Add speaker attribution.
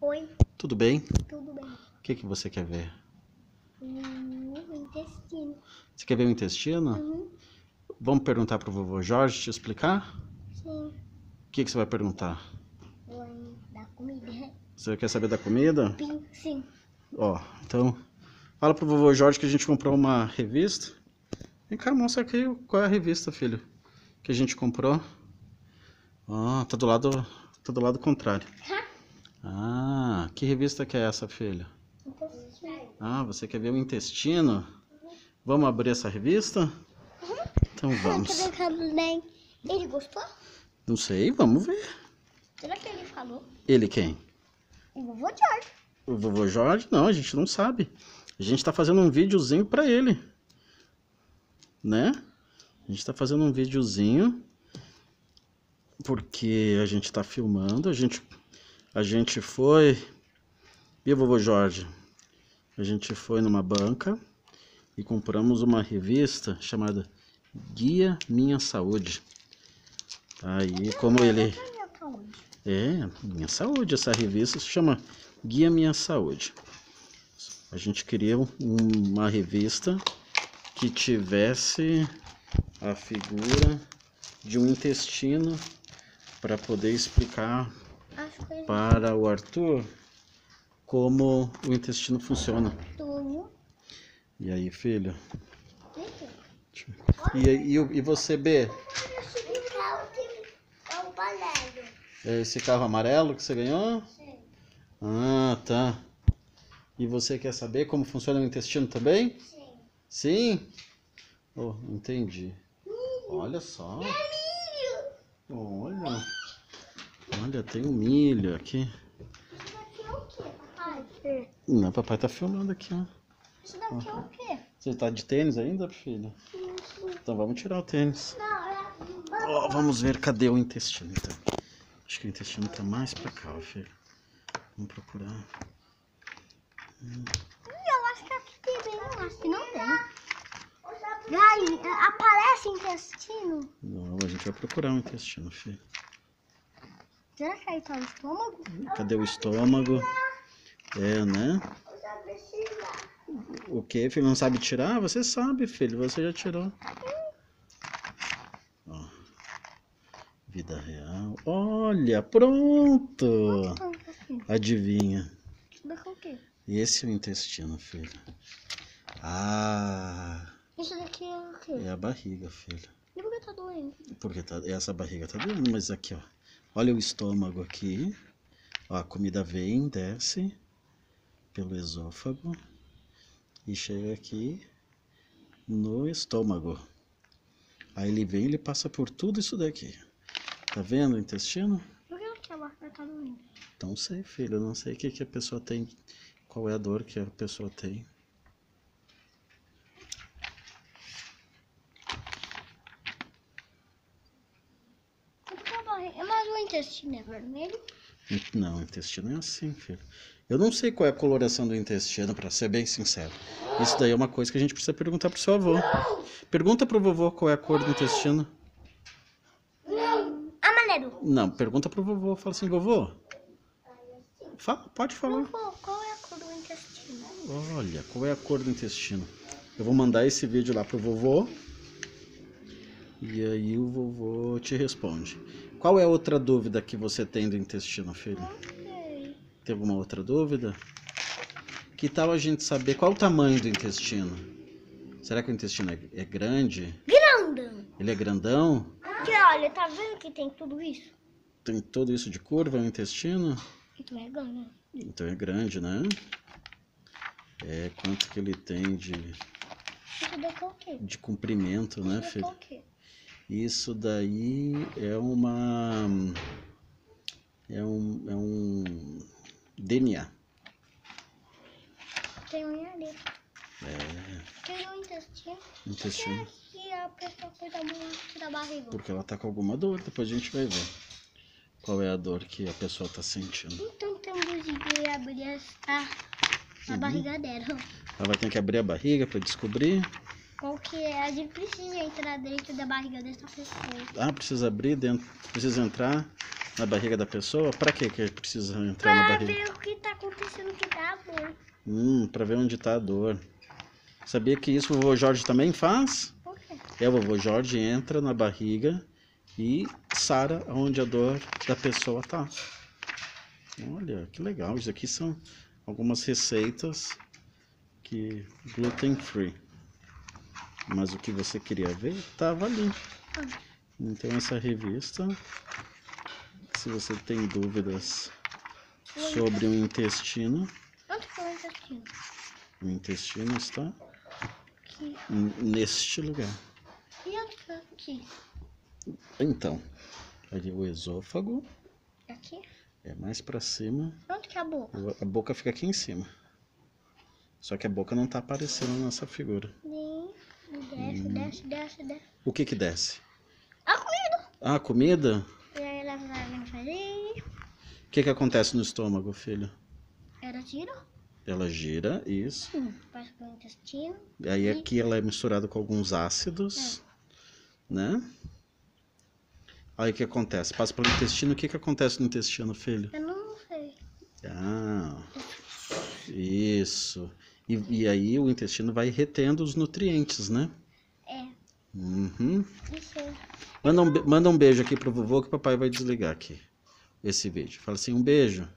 Speaker 1: Oi,
Speaker 2: Tudo bem?
Speaker 1: tudo bem?
Speaker 2: O que, que você quer ver?
Speaker 1: Hum, intestino.
Speaker 2: Você quer ver o intestino?
Speaker 1: Uhum.
Speaker 2: Vamos perguntar pro vovô Jorge te explicar?
Speaker 1: Sim.
Speaker 2: O que, que você vai perguntar?
Speaker 1: Da comida.
Speaker 2: Você quer saber da comida?
Speaker 1: Sim, sim.
Speaker 2: Ó, então fala pro vovô Jorge que a gente comprou uma revista. Vem cá, mostra aqui qual é a revista, filho, que a gente comprou. Ó, tá do lado, tá do lado contrário. Ah, que revista que é essa?
Speaker 1: Intestino.
Speaker 2: Ah, você quer ver o intestino? Vamos abrir essa revista? Então vamos.
Speaker 1: Cadê o cabelo Ele gostou?
Speaker 2: Não sei, vamos ver.
Speaker 1: Será que ele falou?
Speaker 2: Ele quem?
Speaker 1: O vovô George.
Speaker 2: O vovô Jorge? Não, a gente não sabe. A gente tá fazendo um videozinho pra ele. Né? A gente tá fazendo um videozinho porque a gente tá filmando, a gente a gente foi e vovô Jorge? A gente foi numa banca e compramos uma revista chamada Guia Minha Saúde. Aí, como ele é, Minha Saúde. Essa revista se chama Guia Minha Saúde. A gente queria um- uma revista que tivesse a figura de um intestino para poder explicar para o Arthur como o intestino funciona. E aí, filho? E, e, e você, B?
Speaker 1: Esse carro que é.
Speaker 2: É esse carro amarelo que você ganhou?
Speaker 1: Sim.
Speaker 2: Ah, tá. E você quer saber como funciona o intestino também?
Speaker 1: Sim.
Speaker 2: Sim? Oh, entendi. Olha só. Olha. Olha, tem um milho aqui.
Speaker 1: Isso daqui é o quê, papai?
Speaker 2: Não, papai tá filmando aqui, ó.
Speaker 1: Isso daqui é o quê?
Speaker 2: Você tá de tênis ainda, filho? Então vamos tirar o tênis.
Speaker 1: Não, é...
Speaker 2: Ó, vamos ver cadê o intestino, então. Acho que o intestino tá mais pra cá, ó, filho. Vamos procurar.
Speaker 1: Eu acho que aqui tem bem, eu acho que não tem. Gai, aparece intestino?
Speaker 2: Não, a gente vai procurar o intestino, filho.
Speaker 1: Será que aí tá o estômago?
Speaker 2: Cadê o estômago? É, né? O que, filho? Não sabe tirar? Você sabe, filho. Você já tirou. Ó. Vida real. Olha, pronto! Adivinha. Esse é o intestino, filho. Ah,
Speaker 1: Isso daqui é o quê?
Speaker 2: é a barriga, filho.
Speaker 1: E por que tá doendo?
Speaker 2: Porque tá, essa barriga tá doendo, mas aqui, ó. Olha o estômago aqui. Ó, a comida vem, desce pelo esôfago e chega aqui no estômago. Aí ele vem, ele passa por tudo isso daqui. Tá vendo o intestino?
Speaker 1: Por que aqui a barriga tá doendo?
Speaker 2: Não sei, filho, eu não sei o que, que a pessoa tem, qual é a dor que a pessoa tem.
Speaker 1: Por que a barriga... Mas o intestino é vermelho?
Speaker 2: Não, o intestino é assim, filho. Eu não sei qual é a coloração do intestino, pra ser bem sincero. Isso daí é uma coisa que a gente precisa perguntar pro seu avô. Pergunta pro vovô qual é a cor do intestino.
Speaker 1: Amarelo.
Speaker 2: Não, pergunta pro vovô. Fala assim, vovô. Fala, pode falar.
Speaker 1: Vovô, qual é a cor do intestino?
Speaker 2: Olha, qual é a cor do intestino? Eu vou mandar esse vídeo lá pro vovô. E aí o vovô te responde. Qual é a outra dúvida que você tem do intestino, filho?
Speaker 1: Ok.
Speaker 2: Tem alguma outra dúvida? Que tal a gente saber qual o tamanho do intestino? Será que o intestino é, é grande?
Speaker 1: Grandão.
Speaker 2: Ele é grandão?
Speaker 1: Que olha, tá vendo que tem tudo isso?
Speaker 2: Tem tudo isso de curva no intestino?
Speaker 1: Então é grande.
Speaker 2: Então é grande, né? É, quanto que ele tem de,
Speaker 1: é
Speaker 2: de comprimento, né, filho? Isso daí é uma. É um. É um DNA.
Speaker 1: Tem unha ali.
Speaker 2: É.
Speaker 1: Tem um intestino.
Speaker 2: Intestino.
Speaker 1: E a pessoa cuida muito da barriga.
Speaker 2: Porque ela tá com alguma dor, depois a gente vai ver. Qual é a dor que a pessoa tá sentindo.
Speaker 1: Então temos que abrir essa, a
Speaker 2: Uhum.
Speaker 1: barriga dela.
Speaker 2: Ela vai ter que abrir a barriga para descobrir.
Speaker 1: Qual que é? A gente precisa entrar dentro da barriga dessa pessoa.
Speaker 2: Ah, precisa abrir dentro, precisa entrar na barriga da pessoa? Pra que que precisa entrar na
Speaker 1: Pra
Speaker 2: barriga?
Speaker 1: ver o que tá acontecendo que dá dor.
Speaker 2: Hum, pra ver onde tá a dor. Sabia que isso o vovô Jorge também faz?
Speaker 1: Por quê?
Speaker 2: É, o vovô Jorge entra na barriga e sara onde a dor da pessoa tá. Olha, que legal. Isso aqui são algumas receitas que gluten free. Mas o que você queria ver estava ali. Então essa revista, se você tem dúvidas sobre o intestino,
Speaker 1: Onde foi o intestino?
Speaker 2: o intestino está
Speaker 1: Aqui.
Speaker 2: neste lugar.
Speaker 1: E onde foi aqui?
Speaker 2: Então, ali o esôfago
Speaker 1: Aqui?
Speaker 2: é mais para cima,
Speaker 1: Onde que é a boca?
Speaker 2: a boca fica aqui em cima. Só que a boca não tá aparecendo nessa figura.
Speaker 1: Vem, desce, desce, desce.
Speaker 2: O que que desce?
Speaker 1: A comida!
Speaker 2: A comida?
Speaker 1: E aí ela vai vindo fazer.
Speaker 2: O que que acontece no estômago, filho?
Speaker 1: Ela tira.
Speaker 2: Ela gira, isso.
Speaker 1: Passa pelo intestino.
Speaker 2: Aí aqui ela é misturada com alguns ácidos, né? Aí o que acontece? Passa pelo intestino, o que que acontece no intestino, filho?
Speaker 1: Eu não sei.
Speaker 2: Ah, isso. E, e aí o intestino vai retendo os nutrientes, né? Uhum. Manda um, manda um beijo aqui pro vovô que o papai vai desligar aqui esse vídeo. Fala assim, um beijo.